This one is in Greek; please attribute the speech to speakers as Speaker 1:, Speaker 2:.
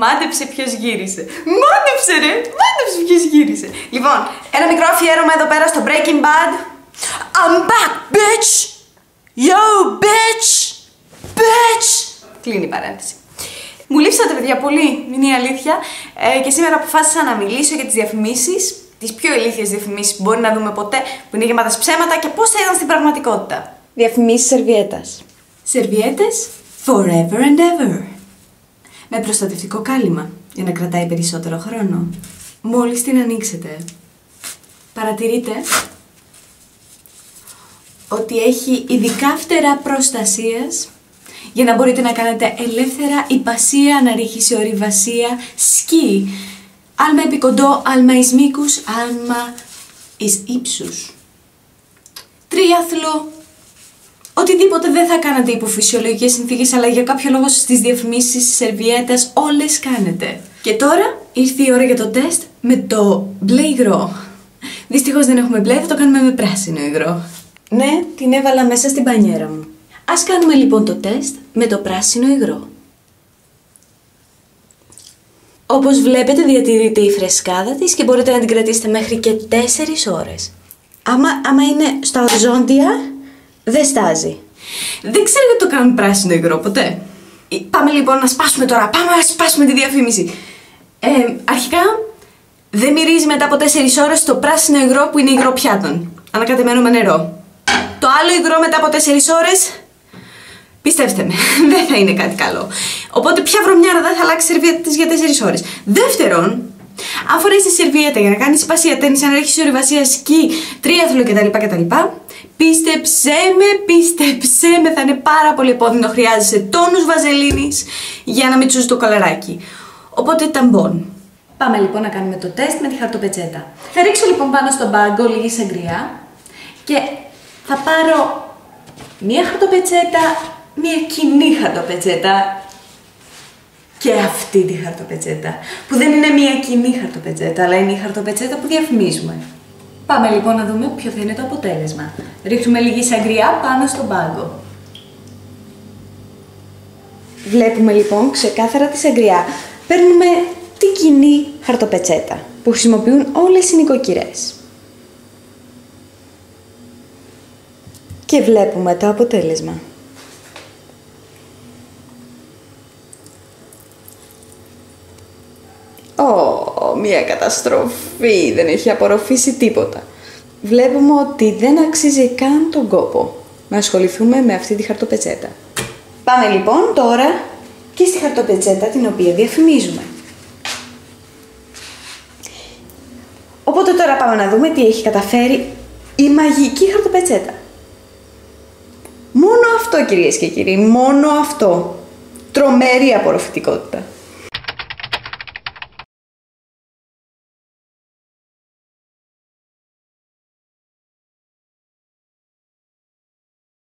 Speaker 1: Μάντεψε ποιος γύρισε. Μάντεψε ρε! Μάντεψε ποιος γύρισε. Λοιπόν, ένα μικρό αφιέρωμα εδώ πέρα στο Breaking Bad. I'm back, bitch! Yo, bitch! Bitch! Κλείνει η παρένθεση. Μου λείψατε παιδιά πολύ, είναι η αλήθεια. Ε, και σήμερα αποφάσισα να μιλήσω για τις διαφημίσεις, τις πιο ηλίθιες διαφημίσεις που μπορεί να δούμε ποτέ, που είναι γεμάτες ψέματα και πώς θα ήταν στην πραγματικότητα. Διαφημίσεις σερβιέτας. Σερβιέτες; Forever and ever. Με προστατευτικό κάλυμα, για να κρατάει περισσότερο χρόνο. Μόλις την ανοίξετε, παρατηρείτε ότι έχει ειδικά φτερά προστασίας για να μπορείτε να κάνετε ελεύθερα υπασία, αναρρίχηση, ορειβασία, σκι. Άλμα επικοντό, άλμα εις μήκους, άλμα εις ύψους. Τρίαθλο, οτιδήποτε δεν θα κάνατε υπό φυσιολογικές συνθήκες, αλλά για κάποιο λόγο στις διαφημίσεις της σερβιέτας όλες κάνετε. Και τώρα ήρθε η ώρα για το τεστ με το μπλε υγρό. Δυστυχώς δεν έχουμε μπλε, θα το κάνουμε με πράσινο υγρό. Ναι, την έβαλα μέσα στην πανιέρα μου. Ας κάνουμε λοιπόν το τεστ με το πράσινο υγρό. Όπως βλέπετε διατηρείται η φρεσκάδα της και μπορείτε να την κρατήσετε μέχρι και 4 ώρες. Άμα, άμα είναι στα οριζόντια, δεν στάζει. Δεν ξέρω γιατί το κάνουν πράσινο υγρό ποτέ. Ε, Πάμε λοιπόν να σπάσουμε τώρα, πάμε να σπάσουμε τη διαφήμιση. Ε, αρχικά, δεν μυρίζει μετά από 4 ώρες το πράσινο υγρό που είναι υγρό πιάτων. Ανακατεμένο με νερό. Το άλλο υγρό μετά από 4 ώρες Πιστέψτε με, δεν θα είναι κάτι καλό. Οπότε πια βρωμιάρα δεν θα αλλάξει σερβιέτα για 4 ώρες. Δεύτερον, αν φορέσει σερβιέτα για να κάνεις σπασία, τέννη, αναρρέχηση ορειβασία, σκι, τρίαθλο κτλ. κτλ. Πίστεψέ με, πίστεψέ με, θα είναι πάρα πολύ επώδυνο. Χρειάζεσαι τόνους βαζελίνης για να μην τσούζει το καλαράκι. Οπότε ταμπών. Πάμε λοιπόν να κάνουμε το τεστ με τη χαρτοπετσέτα. Θα ρίξω λοιπόν πάνω στον πάγκο λίγη σαγκριά και θα πάρω μία χαρτοπετσέτα μια κοινή χαρτοπετσέτα και αυτή τη χαρτοπετσέτα. Που δεν είναι μια κοινή χαρτοπετσέτα, αλλά είναι η χαρτοπετσέτα που διαφημίζουμε. Πάμε λοιπόν να δούμε ποιο θα είναι το αποτέλεσμα. Ρίχνουμε λίγη σαγκριά πάνω στον πάγκο. Βλέπουμε λοιπόν ξεκάθαρα τη σαγκριά. Παίρνουμε την κοινή χαρτοπετσέτα που χρησιμοποιούν όλες οι νοικοκυρές. Και βλέπουμε το αποτέλεσμα. Ω, μία καταστροφή, δεν έχει απορροφήσει τίποτα. Βλέπουμε ότι δεν αξίζει καν τον κόπο να ασχοληθούμε με αυτή τη χαρτοπετσέτα. Πάμε λοιπόν τώρα και στη χαρτοπετσέτα την οποία διαφημίζουμε. Οπότε τώρα πάμε να δούμε τι έχει καταφέρει η μαγική χαρτοπετσέτα. Μόνο αυτό κυρίες και κύριοι, μόνο αυτό. Τρομερή απορροφητικότητα.